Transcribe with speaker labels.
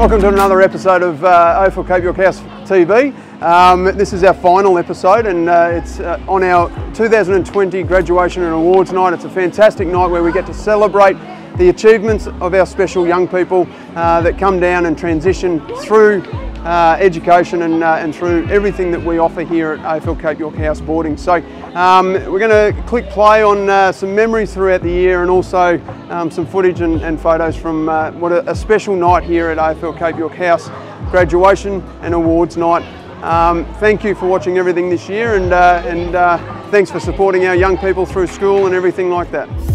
Speaker 1: Welcome to another episode of uh, AFL Cape York House TV. Um, this is our final episode and uh, it's uh, on our 2020 graduation and awards night. It's a fantastic night where we get to celebrate the achievements of our special young people uh, that come down and transition through uh, education and, uh, and through everything that we offer here at AFL Cape York House Boarding. So um, we're going to click play on uh, some memories throughout the year and also um, some footage and, and photos from uh, what a, a, special night here at AFL Cape York House, graduation and awards night. Um, thank you for watching everything this year and, uh, and uh, thanks for supporting our young people through school and everything like that.